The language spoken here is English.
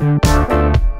Música